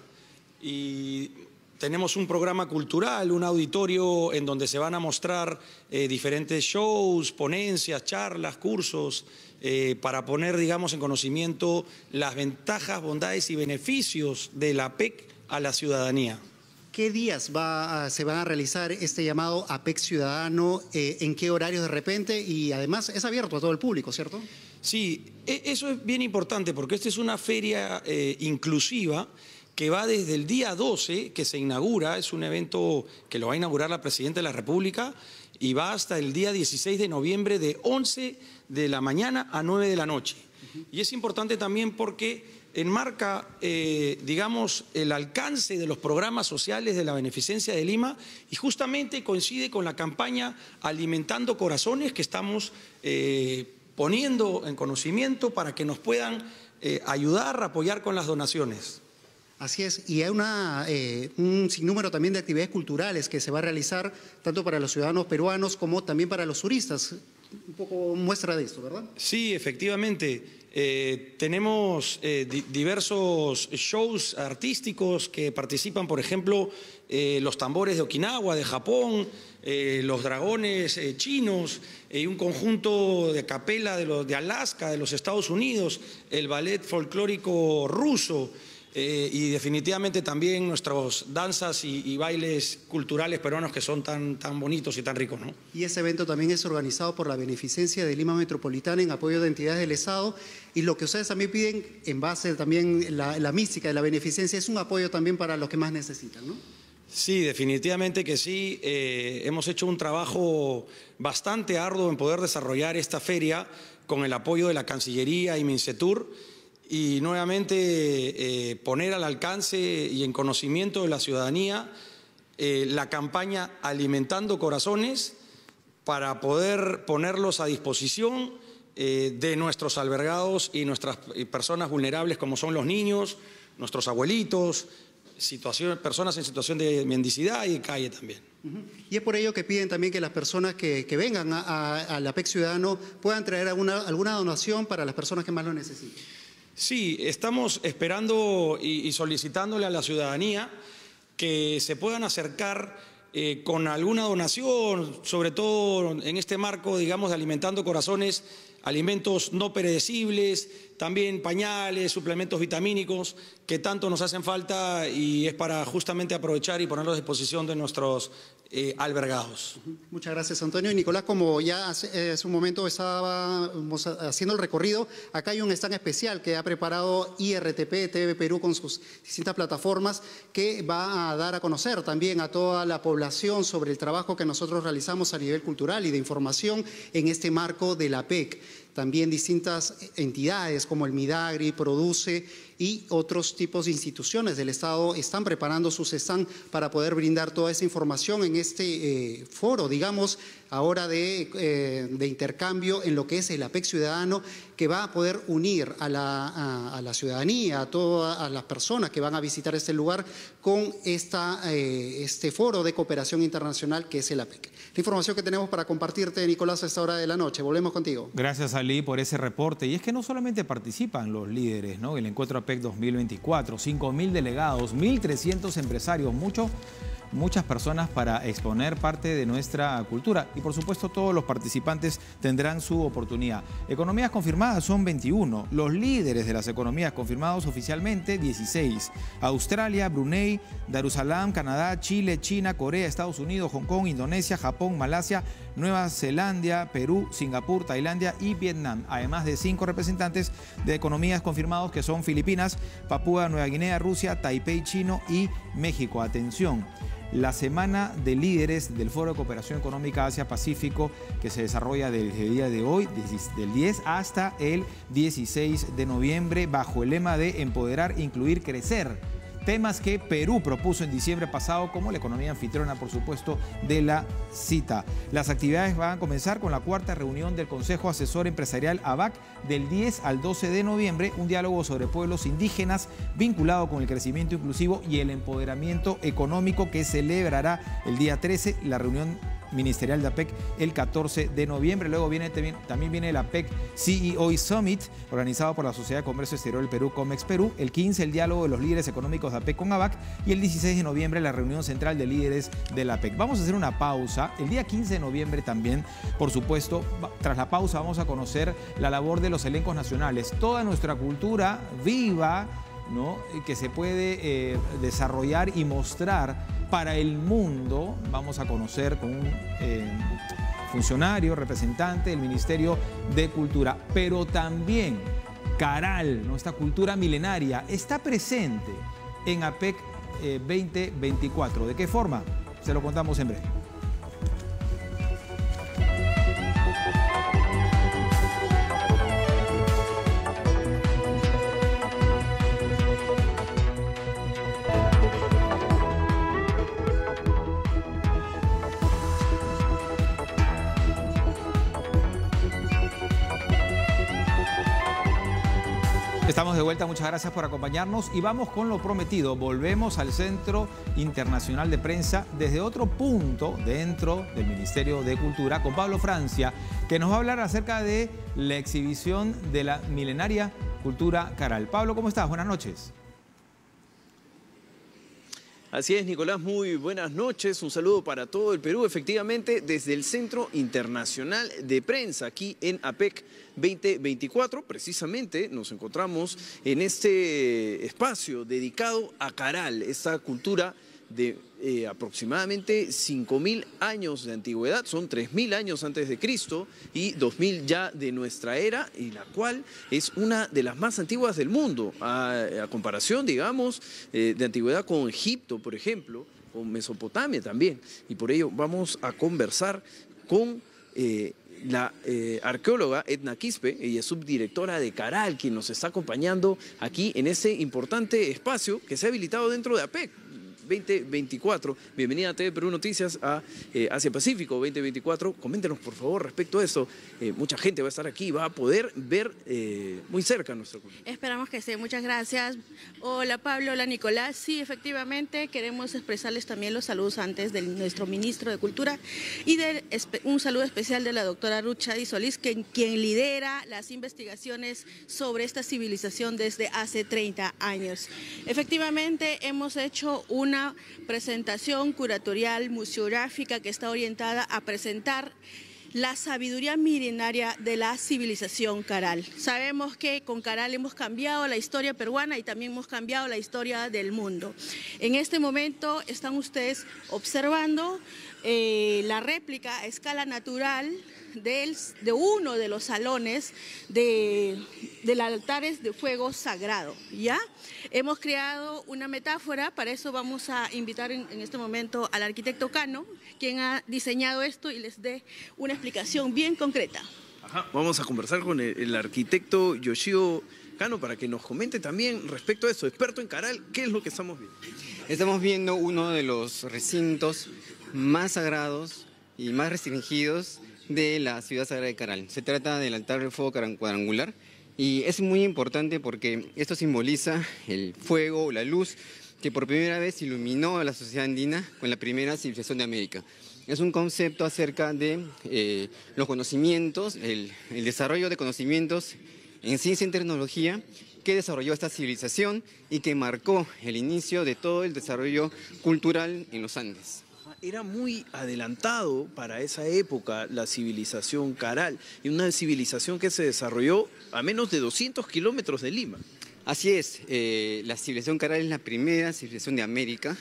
Speaker 5: y tenemos un programa cultural, un auditorio en donde se van a mostrar eh, diferentes shows, ponencias, charlas, cursos, eh, para poner, digamos, en conocimiento las ventajas, bondades y beneficios de la PEC a la ciudadanía.
Speaker 4: ¿Qué días se van a realizar este llamado APEC Ciudadano? Eh, ¿En qué horarios de repente? Y además es abierto a todo el público, ¿cierto?
Speaker 5: Sí, e, eso es bien importante porque esta es una feria eh, inclusiva que va desde el día 12, que se inaugura, es un evento que lo va a inaugurar la Presidenta de la República, y va hasta el día 16 de noviembre de 11 de la mañana a 9 de la noche. Y es importante también porque enmarca, eh, digamos, el alcance de los programas sociales de la beneficencia de Lima y justamente coincide con la campaña Alimentando Corazones que estamos eh, poniendo en conocimiento para que nos puedan eh, ayudar, apoyar con las donaciones.
Speaker 4: Así es, y hay una, un sinnúmero también de actividades culturales que se va a realizar tanto para los ciudadanos peruanos como también para los turistas. Un poco muestra de esto, ¿verdad?
Speaker 5: Sí, efectivamente. Eh, tenemos eh, diversos shows artísticos que participan, por ejemplo, eh, los tambores de Okinawa, de Japón, los dragones chinos, y un conjunto de capela de, los, de Alaska, de los Estados Unidos, el ballet folclórico ruso. Eh, y definitivamente también nuestras danzas y, bailes culturales peruanos que son tan, tan bonitos y tan ricos. ¿no?
Speaker 4: Y ese evento también es organizado por la Beneficencia de Lima Metropolitana en apoyo de entidades del Estado y lo que ustedes también piden en base también la, la mística de la beneficencia es un apoyo también para los que más necesitan, ¿no?
Speaker 5: Sí, definitivamente que sí. Eh, hemos hecho un trabajo bastante arduo en poder desarrollar esta feria con el apoyo de la Cancillería y Mincetur y nuevamente eh, poner al alcance y en conocimiento de la ciudadanía eh, la campaña Alimentando Corazones para poder ponerlos a disposición eh, de nuestros albergados y nuestras personas vulnerables como son los niños, nuestros abuelitos, personas en situación de mendicidad y calle también.
Speaker 4: Y es por ello que piden también que las personas que, vengan al APEC Ciudadano puedan traer alguna, alguna donación para las personas que más lo necesiten.
Speaker 5: Sí, estamos esperando y, solicitándole a la ciudadanía que se puedan acercar eh, con alguna donación, sobre todo en este marco, digamos, de alimentando corazones, alimentos no perecibles, también pañales, suplementos vitamínicos que tanto nos hacen falta y es para justamente aprovechar y ponerlos a disposición de nuestros eh, albergados.
Speaker 4: Muchas gracias, Antonio. Y Nicolás, como ya hace, un momento estábamos haciendo el recorrido, acá hay un stand especial que ha preparado IRTP TV Perú con sus distintas plataformas que va a dar a conocer también a toda la población sobre el trabajo que nosotros realizamos a nivel cultural y de información en este marco de la PEC también distintas entidades como el Midagri, Produce y otros tipos de instituciones del Estado están preparando sus stand para poder brindar toda esa información en este eh, foro, digamos, ahora eh, de, intercambio en lo que es el APEC ciudadano, que va a poder unir a la, ciudadanía, a todas las personas que van a visitar este lugar con esta, eh, este foro de cooperación internacional que es el APEC. La información que tenemos para compartirte, Nicolás, a esta hora de la noche. Volvemos contigo.
Speaker 1: Gracias, Ali, por ese reporte. Y es que no solamente participan los líderes, ¿no? El encuentro APEC 2024, 5.000 delegados, 1.300 empresarios, mucho muchas personas para exponer parte de nuestra cultura. Y por supuesto todos los participantes tendrán su oportunidad. Economías confirmadas son 21, los líderes de las economías confirmados oficialmente 16, Australia, Brunei, Darussalam, Canadá, Chile, China, Corea, Estados Unidos, Hong Kong, Indonesia, Japón, Malasia, Nueva Zelanda, Perú, Singapur, Tailandia y Vietnam, además de cinco representantes de economías confirmados que son Filipinas, Papúa Nueva Guinea, Rusia, Taipei chino y México. Atención la semana de líderes del Foro de Cooperación Económica Asia-Pacífico que se desarrolla desde el día de hoy, del 10 hasta el 16 de noviembre, bajo el lema de empoderar, incluir, crecer temas que Perú propuso en diciembre pasado como la economía anfitriona, por supuesto, de la cita. Las actividades van a comenzar con la cuarta reunión del Consejo Asesor Empresarial ABAC del 10 al 12 de noviembre, un diálogo sobre pueblos indígenas vinculado con el crecimiento inclusivo y el empoderamiento económico que celebrará el día 13 la reunión ministerial de APEC el 14 de noviembre. Luego viene, también viene el APEC CEO Summit, organizado por la Sociedad de Comercio Exterior del Perú, COMEX Perú. El 15, el diálogo de los líderes económicos de APEC con ABAC. Y el 16 de noviembre, la reunión central de líderes de la APEC. Vamos a hacer una pausa. El día 15 de noviembre también, por supuesto, tras la pausa vamos a conocer la labor de los elencos nacionales. Toda nuestra cultura viva, ¿no? que se puede eh, desarrollar y mostrar para el mundo. Vamos a conocer con un eh, funcionario, representante del Ministerio de Cultura, pero también Caral, nuestra cultura milenaria, está presente en APEC 2024. Eh, ¿De qué forma? Se lo contamos en breve. Estamos de vuelta, muchas gracias por acompañarnos y vamos con lo prometido. Volvemos al Centro Internacional de Prensa desde otro punto dentro del Ministerio de Cultura con Pablo Francia, que nos va a hablar acerca de la exhibición de la milenaria cultura caral. Pablo, ¿cómo estás? Buenas noches.
Speaker 6: Así es, Nicolás, muy buenas noches. Un saludo para todo el Perú, efectivamente, desde el Centro Internacional de Prensa, aquí en APEC 2024. Precisamente nos encontramos en este espacio dedicado a Caral, esta cultura de eh, aproximadamente 5.000 años de antigüedad, son 3.000 años antes de Cristo y 2.000 ya de nuestra era, y la cual es una de las más antiguas del mundo, a, comparación, digamos, eh, de antigüedad con Egipto, por ejemplo, con Mesopotamia también. Y por ello vamos a conversar con... Eh, la arqueóloga Edna Quispe, ella es subdirectora de Caral, quien nos está acompañando aquí en ese importante espacio que se ha habilitado dentro de APEC. 2024. Bienvenida a TV Perú Noticias a eh, Asia Pacífico 2024. Coméntenos por favor respecto a eso. Eh, mucha gente va a estar aquí, va a poder ver eh, muy cerca nuestro cultura.
Speaker 7: Esperamos que sí, muchas gracias. Hola Pablo, hola Nicolás. Sí, efectivamente queremos expresarles también los saludos antes de nuestro ministro de Cultura y de, un saludo especial de la doctora Rucha Di Solís, quien, quien lidera las investigaciones sobre esta civilización desde hace 30 años. Efectivamente, hemos hecho una presentación curatorial museográfica que está orientada a presentar la sabiduría milenaria de la civilización Caral. Sabemos que con Caral hemos cambiado la historia peruana y también hemos cambiado la historia del mundo. En este momento están ustedes observando eh, la réplica a escala natural de uno de los salones de, del altares de fuego sagrado. ¿ya? Hemos creado una metáfora, para eso vamos a invitar en, este momento al arquitecto Cano, quien ha diseñado esto y les dé una explicación bien concreta.
Speaker 6: Vamos a conversar con el, arquitecto Yoshio Cano para que nos comente también respecto a eso, experto en Caral, ¿qué es lo que estamos viendo?
Speaker 8: Estamos viendo uno de los recintos más sagrados y más restringidos de la ciudad sagrada de Caral. Se trata del altar del fuego cuadrangular y es muy importante porque esto simboliza el fuego, la luz, que por primera vez iluminó a la sociedad andina con la primera civilización de América. Es un concepto acerca de eh, los conocimientos, el, el desarrollo de conocimientos en ciencia y tecnología que desarrolló esta civilización y que marcó el inicio de todo el desarrollo cultural en los Andes.
Speaker 6: Era muy adelantado para esa época la civilización Caral y una civilización que se desarrolló a menos de 200 kilómetros de Lima.
Speaker 8: Así es, eh, la civilización Caral es la primera civilización de América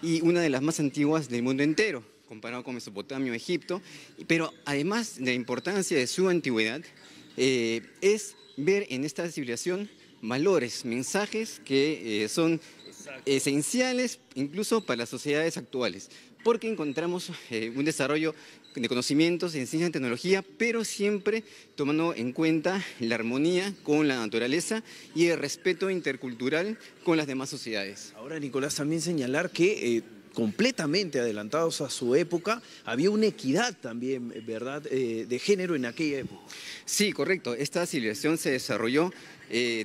Speaker 8: y una de las más antiguas del mundo entero, comparado con Mesopotamia o Egipto, pero además de la importancia de su antigüedad, eh, es ver en esta civilización valores, mensajes que eh, son esenciales incluso para las sociedades actuales porque encontramos eh, un desarrollo de conocimientos en ciencia y tecnología, pero siempre tomando en cuenta la armonía con la naturaleza y el respeto intercultural con las demás sociedades.
Speaker 6: Ahora, Nicolás, también señalar que... Eh, completamente adelantados a su época, había una equidad también, ¿verdad?, eh, de género en aquella época.
Speaker 8: Sí, correcto. Esta civilización se desarrolló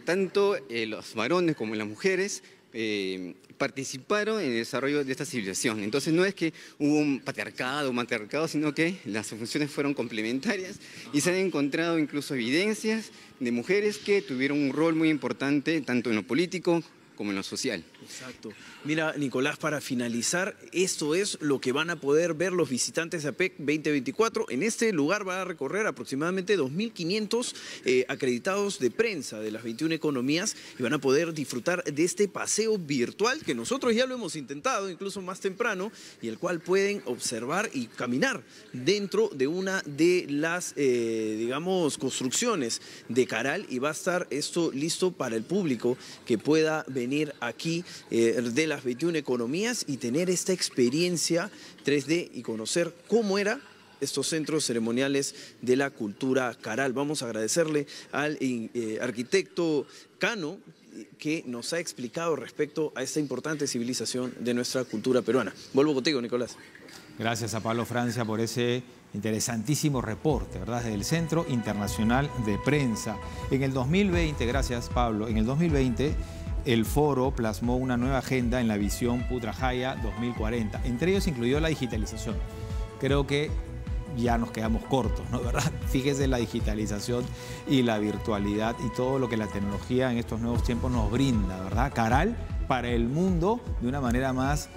Speaker 8: tanto los varones como las mujeres eh, participaron en el desarrollo de esta civilización. Entonces no es que hubo un patriarcado o matriarcado, sino que las funciones fueron complementarias y se han encontrado incluso evidencias de mujeres que tuvieron un rol muy importante tanto en lo político como en lo social.
Speaker 6: Exacto. Mira, Nicolás, para finalizar, esto es lo que van a poder ver los visitantes de APEC 2024. En este lugar van a recorrer aproximadamente 2.500 eh, acreditados de prensa de las 21 economías y van a poder disfrutar de este paseo virtual que nosotros ya lo hemos intentado, incluso más temprano, y el cual pueden observar y caminar dentro de una de las, eh, digamos, construcciones de Caral y va a estar esto listo para el público que pueda venir aquí eh, de las 21 economías y tener esta experiencia 3D y conocer cómo era estos centros ceremoniales de la cultura Caral. Vamos a agradecerle al eh, arquitecto Cano que nos ha explicado respecto a esta importante civilización de nuestra cultura peruana. Vuelvo contigo, Nicolás.
Speaker 1: Gracias a Pablo Francia por ese interesantísimo reporte, ¿verdad? Del Centro Internacional de Prensa. En el 2020, gracias Pablo, en el 2020 el foro plasmó una nueva agenda en la visión Putrajaya 2040. Entre ellos incluyó la digitalización. Creo que ya nos quedamos cortos, ¿no? ¿Verdad? Fíjese la digitalización y la virtualidad y todo lo que la tecnología en estos nuevos tiempos nos brinda, ¿verdad? Caral para el mundo de una manera más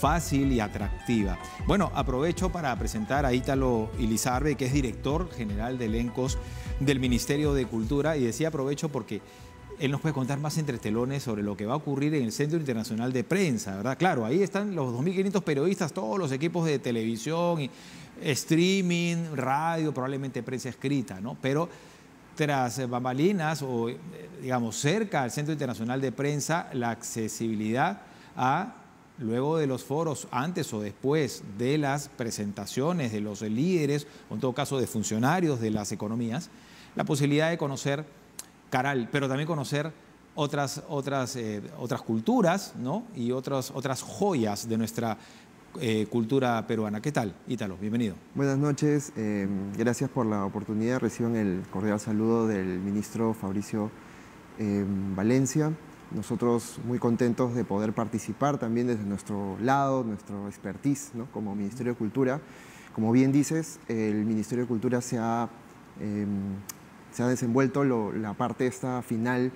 Speaker 1: fácil y atractiva. Bueno, aprovecho para presentar a Ítalo Ilizarbe, que es director general de elencos del Ministerio de Cultura, y decía aprovecho porque él nos puede contar más entre telones sobre lo que va a ocurrir en el Centro Internacional de Prensa, ¿verdad? Claro, ahí están los 2.500 periodistas, todos los equipos de televisión, streaming, radio, probablemente prensa escrita, ¿no? Pero tras bambalinas o, digamos, cerca al Centro Internacional de Prensa, la accesibilidad a, luego de los foros, antes o después de las presentaciones de los líderes, o en todo caso de funcionarios de las economías, la posibilidad de conocer Pero también conocer otras, otras, eh, otras culturas ¿no? y otras, otras joyas de nuestra eh, cultura peruana. ¿Qué tal, Ítalo? Bienvenido.
Speaker 9: Buenas noches, eh, gracias por la oportunidad. Reciban el cordial saludo del ministro Fabricio Valencia. Nosotros muy contentos de poder participar también desde nuestro lado, nuestro expertise ¿no? como Ministerio de Cultura. Como bien dices, el Ministerio de Cultura se ha se ha desenvuelto la parte esta final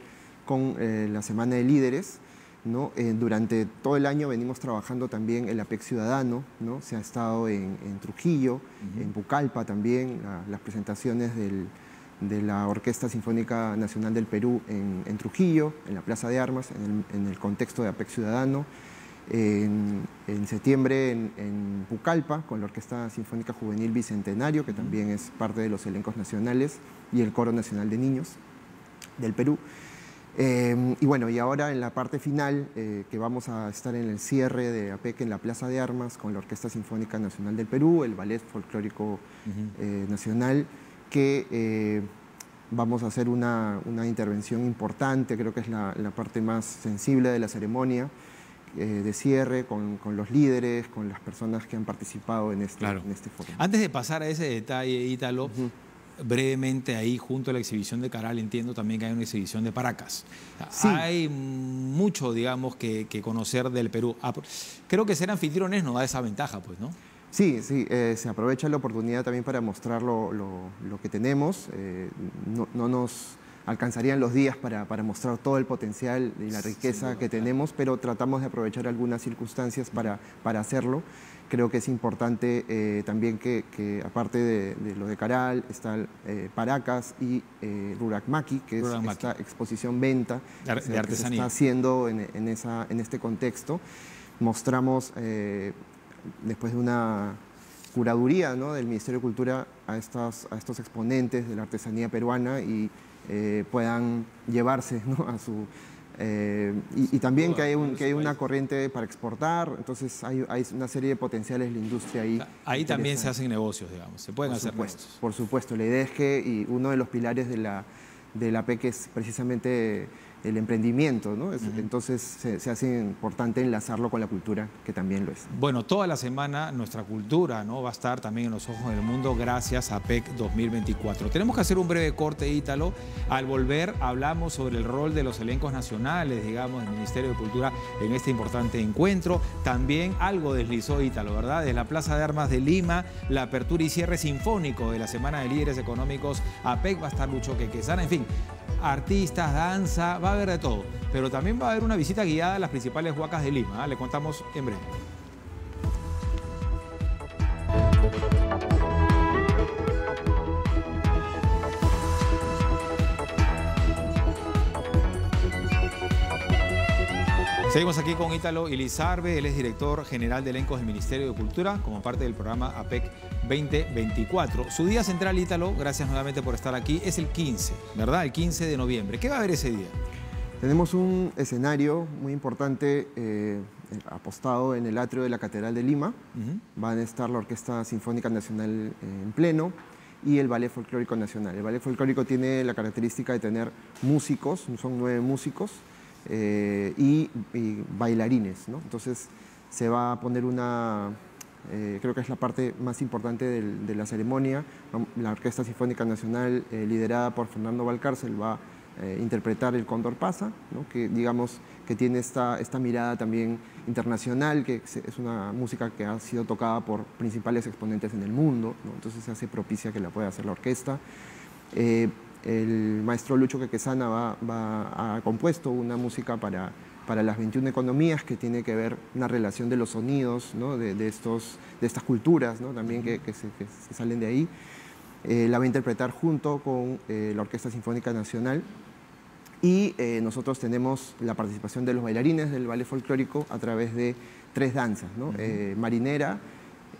Speaker 9: con eh, la Semana de Líderes. ¿no? Eh, durante todo el año venimos trabajando también el APEC Ciudadano, ¿no? se ha estado en, Trujillo, en Pucallpa también, las presentaciones de la Orquesta Sinfónica Nacional del Perú en, Trujillo, en la Plaza de Armas, en el, contexto de APEC Ciudadano. En, septiembre en, Pucallpa con la Orquesta Sinfónica Juvenil Bicentenario, que también es parte de los elencos nacionales y el Coro Nacional de Niños del Perú. Eh, y bueno, y ahora en la parte final, eh, que vamos a estar en el cierre de APEC en la Plaza de Armas con la Orquesta Sinfónica Nacional del Perú, el Ballet Folclórico eh, Nacional, que vamos a hacer una, intervención importante, creo que es la, parte más sensible de la ceremonia, eh, de cierre con, los líderes, con las personas que han participado en este, en este foro.
Speaker 1: Antes de pasar a ese detalle, Ítalo, brevemente ahí junto a la exhibición de Caral entiendo también que hay una exhibición de Paracas. Hay mucho, digamos, que, conocer del Perú. Ah, creo que ser anfitriones nos da esa ventaja, pues, ¿no?
Speaker 9: Sí, sí, eh, se aprovecha la oportunidad también para mostrar lo, que tenemos. Eh, no, nos alcanzarían los días para, mostrar todo el potencial y la riqueza que tenemos, pero tratamos de aprovechar algunas circunstancias para, para hacerlo. Creo que es importante eh, también que, aparte de, lo de Caral, está Paracas y Rurakmaki, que es esta exposición venta
Speaker 1: de, artesanía. que se
Speaker 9: está haciendo en, esa, en este contexto. Mostramos después de una curaduría del Ministerio de Cultura a estos, a estos exponentes de la artesanía peruana y eh, puedan llevarse a su... Eh, y, también que hay, que hay una corriente para exportar, entonces hay, una serie de potenciales en la industria ahí.
Speaker 1: Ahí también se hacen negocios, digamos, se pueden hacer
Speaker 9: negocios. Por supuesto, la idea es que, y uno de los pilares de la, de la PEC es precisamente el emprendimiento, ¿no? Entonces se, hace importante enlazarlo con la cultura, que también lo es.
Speaker 1: Bueno, toda la semana nuestra cultura ¿no? va a estar también en los ojos del mundo gracias a PEC 2024. Tenemos que hacer un breve corte, Ítalo. Al volver hablamos sobre el rol de los elencos nacionales, digamos, del Ministerio de Cultura en este importante encuentro. También algo deslizó Ítalo, ¿verdad? De la Plaza de Armas de Lima, la apertura y cierre sinfónico de la Semana de Líderes Económicos APEC va a estar Lucho Quequesana. En fin, artistas, danza, va a haber de todo. Pero también va a haber una visita guiada a las principales huacas de Lima. ¿ah? Le contamos en breve. Seguimos aquí con Ítalo Ilizarbe, él es director general de elencos del Ministerio de Cultura como parte del programa APEC 2024. Su día central, Ítalo, gracias nuevamente por estar aquí, es el 15, ¿verdad? El 15 de noviembre. ¿Qué va a haber ese día?
Speaker 9: Tenemos un escenario muy importante eh, apostado en el atrio de la Catedral de Lima. Van a estar la Orquesta Sinfónica Nacional eh, en pleno y el Ballet Folclórico Nacional. El Ballet Folclórico tiene la característica de tener músicos, son nueve músicos, eh, y, bailarines. ¿no? Entonces se va a poner una, eh, creo que es la parte más importante de la ceremonia. La Orquesta Sinfónica Nacional, eh, liderada por Fernando Valcárcel, va a interpretar el Cóndor Pasa, ¿no? que digamos que tiene esta, esta mirada también internacional, que es una música que ha sido tocada por principales exponentes en el mundo, entonces se hace propicia que la pueda hacer la orquesta el maestro Lucho Quequesana va, va, ha compuesto una música para, para las 21 economías que tiene que ver una relación de los sonidos de, estos, de estas culturas ¿no? también que, se, salen de ahí. Eh, la va a interpretar junto con eh, la Orquesta Sinfónica Nacional y eh, nosotros tenemos la participación de los bailarines del ballet folclórico a través de tres danzas, ¿no? marinera,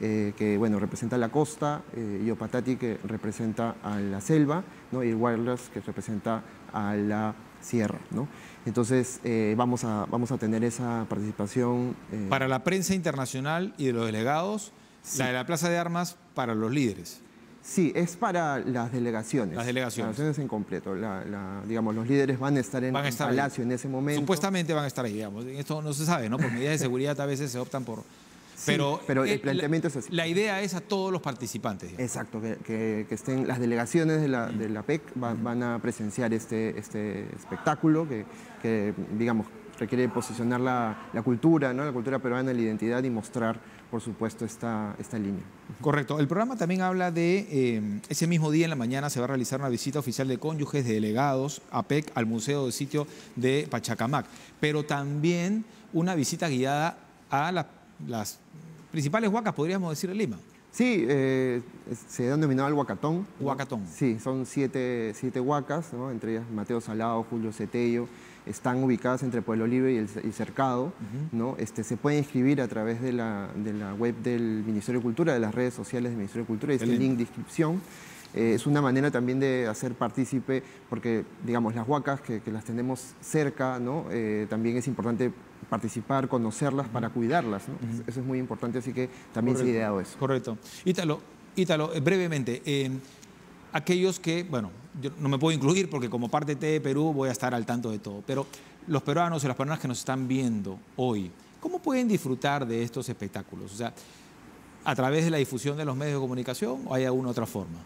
Speaker 9: eh, que bueno, representa la costa, eh, y Opatati que representa a la selva, ¿no? y Wireless que representa a la sierra. ¿no? Entonces eh, vamos, a, vamos a tener esa participación.
Speaker 1: Para la prensa internacional y de los delegados, la de la Plaza de Armas para los líderes.
Speaker 9: Sí, es para las delegaciones.
Speaker 1: Las delegaciones.
Speaker 9: Las delegaciones en completo. digamos, los líderes van a estar en el Palacio en ese momento.
Speaker 1: Supuestamente van a estar ahí, digamos. Esto no se sabe, ¿no? Por medidas de seguridad a veces se optan por pero,
Speaker 9: pero el planteamiento es así.
Speaker 1: La idea es a todos los participantes.
Speaker 9: Exacto, que, estén las delegaciones de la, de la PEC van, a presenciar este, este espectáculo que, digamos, requiere posicionar la, cultura, ¿no? la cultura peruana, la identidad y mostrar, por supuesto, esta, esta línea.
Speaker 1: Correcto. El programa también habla de, eh, ese mismo día en la mañana se va a realizar una visita oficial de cónyuges, de delegados, a PEC, al Museo de Sitio de Pachacamac, pero también una visita guiada a las principales huacas, podríamos decir, en Lima.
Speaker 9: Sí, eh, se han denominado el Huacatón.
Speaker 1: Huacatón.
Speaker 9: Sí, son siete, siete huacas, entre ellas Mateo Salado, Julio Cetello, están ubicadas entre Pueblo Libre y el, Cercado. ¿no? este, se pueden inscribir a través de la, de la, web del Ministerio de Cultura, de las redes sociales del Ministerio de Cultura, y este link de inscripción. Eh, es una manera también de hacer partícipe, porque digamos, las huacas que, las tenemos cerca, ¿no? Eh, también es importante participar, conocerlas para cuidarlas. Eso es muy importante, así que también se ha ideado eso.
Speaker 1: Correcto. Ítalo, Ítalo eh, brevemente, eh, aquellos que, bueno, yo no me puedo incluir porque como parte de Perú voy a estar al tanto de todo, pero los peruanos y las peruanas que nos están viendo hoy, ¿cómo pueden disfrutar de estos espectáculos? O sea, a través de la difusión de los medios de comunicación o hay alguna otra forma?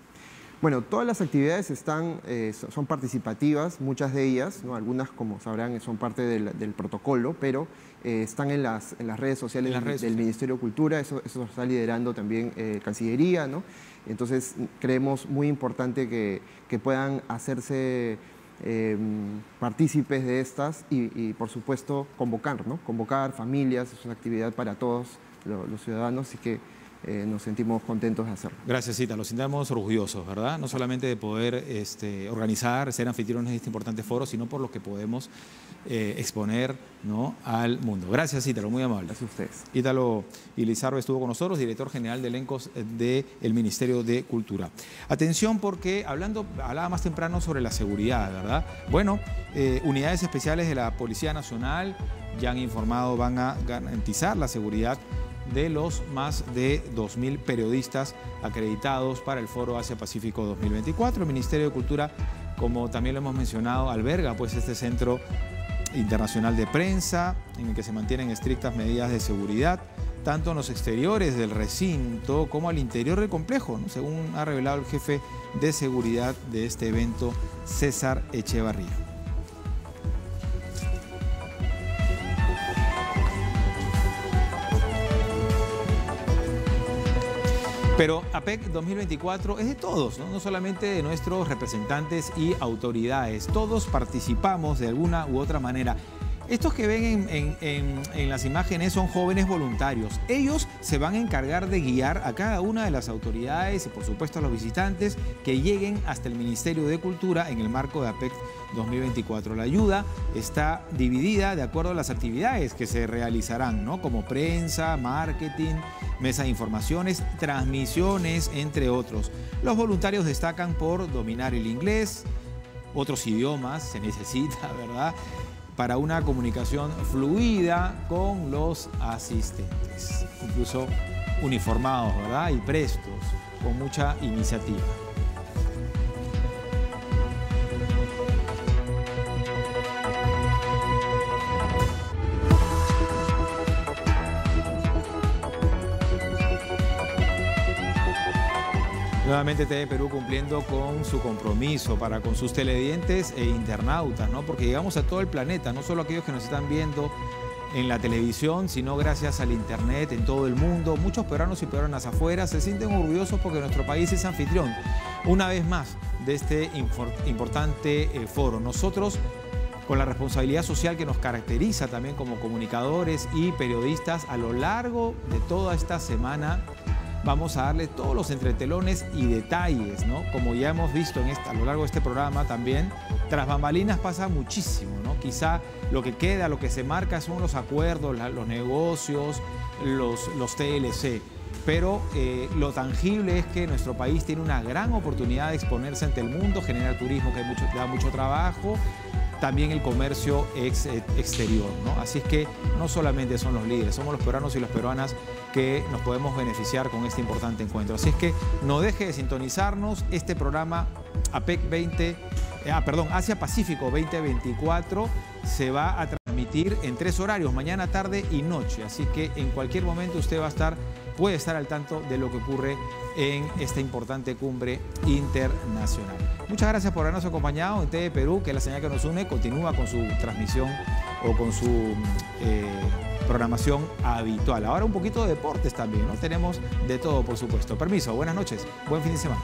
Speaker 9: Bueno, todas las actividades están, eh, son participativas, muchas de ellas, ¿no? algunas como sabrán son parte del, protocolo, pero eh, están en las, en las redes sociales del, Ministerio de Cultura, eso, eso está liderando también eh, Cancillería, ¿no? entonces creemos muy importante que, que puedan hacerse em, partícipes de estas y, por supuesto convocar, ¿no? convocar familias, es una actividad para todos los, los ciudadanos y que eh, nos sentimos contentos de hacerlo.
Speaker 1: Gracias, Cita. Los sentimos orgullosos, ¿verdad? No solamente de poder este, organizar, ser anfitriones de este importante foro, sino por lo que podemos eh, exponer ¿no? al mundo. Gracias, Ítalo, muy amable.
Speaker 9: Gracias a ustedes.
Speaker 1: Ítalo Ilizarro estuvo con nosotros, director general de elencos del Ministerio de Cultura. Atención porque hablando, hablaba más temprano sobre la seguridad, ¿verdad? Bueno, eh, unidades especiales de la Policía Nacional ya han informado, van a garantizar la seguridad de los más de 2.000 periodistas acreditados para el Foro Asia-Pacífico 2024. El Ministerio de Cultura, como también lo hemos mencionado, alberga pues este centro internacional de prensa en el que se mantienen estrictas medidas de seguridad, tanto en los exteriores del recinto como al interior del complejo, según ha revelado el jefe de seguridad de este evento, César Echevarría. Pero APEC 2024 es de todos, ¿no? solamente de nuestros representantes y autoridades. Todos participamos de alguna u otra manera. Estos que ven en, las imágenes son jóvenes voluntarios. Ellos se van a encargar de guiar a cada una de las autoridades y por supuesto a los visitantes que lleguen hasta el Ministerio de Cultura en el marco de APEC 2024. La ayuda está dividida de acuerdo a las actividades que se realizarán, ¿no? como prensa, marketing, mesa de informaciones, transmisiones, entre otros. Los voluntarios destacan por dominar el inglés, otros idiomas se necesita, ¿verdad? Para una comunicación fluida con los asistentes, incluso uniformados, ¿verdad? Y prestos, con mucha iniciativa. Nuevamente TV Perú cumpliendo con su compromiso para con sus teledientes e internautas, ¿no? Porque llegamos a todo el planeta, no solo aquellos que nos están viendo en la televisión, sino gracias al internet en todo el mundo. Muchos peruanos y peruanas afuera se sienten orgullosos porque nuestro país es anfitrión, una vez más, de este importante eh, foro. Nosotros con la responsabilidad social que nos caracteriza también como comunicadores y periodistas a lo largo de toda esta semana vamos a darle todos los entretelones y detalles, ¿no? Como ya hemos visto a lo largo de este programa también, tras bambalinas pasa muchísimo, ¿no? Quizá lo que queda, lo que se marca son los acuerdos, los negocios, los, los TLC. Pero eh, lo tangible es que nuestro país tiene una gran oportunidad de exponerse ante el mundo, generar turismo que da mucho trabajo también el comercio eh, exterior. ¿no? Así es que no solamente son los líderes, somos los peruanos y las peruanas que nos podemos beneficiar con este importante encuentro. Así es que no deje de sintonizarnos este programa APEC 20, eh, ah, perdón, Asia Pacífico 2024 se va a transmitir en tres horarios, mañana, tarde y noche. Así que en cualquier momento usted va a estar, puede estar al tanto de lo que ocurre en esta importante cumbre internacional. Muchas gracias por habernos acompañado en TV Perú, que es la señal que nos une, continúa con su transmisión o con su eh, programación habitual. Ahora un poquito de deportes también, ¿no? Tenemos de todo, por supuesto. Permiso, buenas noches, buen fin de semana.